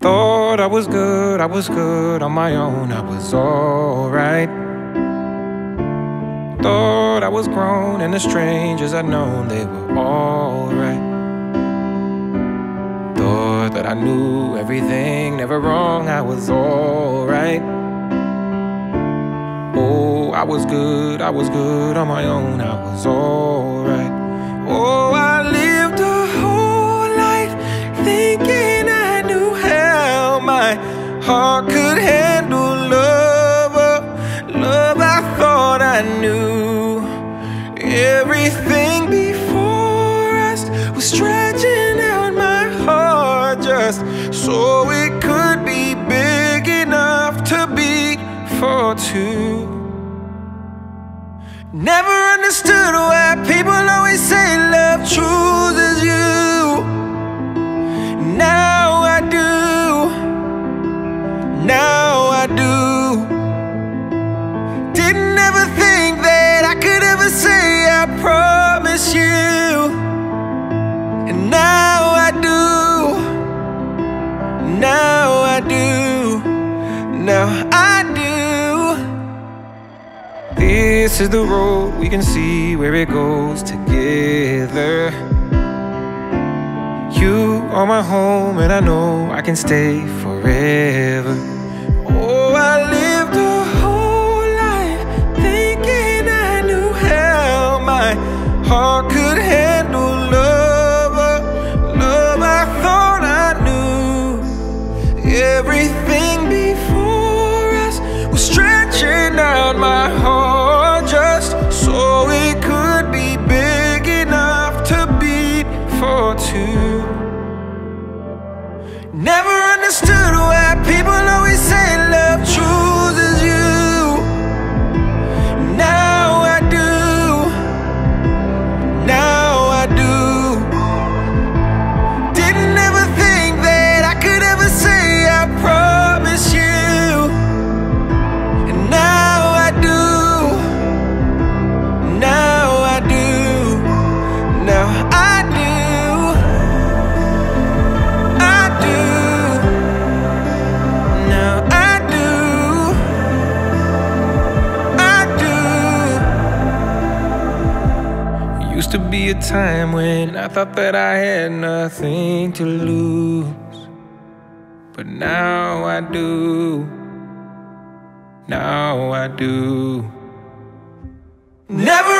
Thought I was good, I was good on my own, I was alright. Thought I was grown, and the strangers I'd known, they were alright. Thought that I knew everything, never wrong, I was alright. Oh, I was good, I was good on my own, I was alright. Oh, heart could handle love. Oh, love, I thought I knew everything before us was stretching out my heart just so it could be big enough to beat for two. Never understood why people always say love chooses Now I do. This is the road we can see where it goes together. You are my home, and I know I can stay forever. Oh, I lived a whole life thinking I knew how my heart could handle love. Love, I thought I knew everything for two. Never understood Used to be a time when I thought that I had nothing to lose. But now I do. Now I do. Never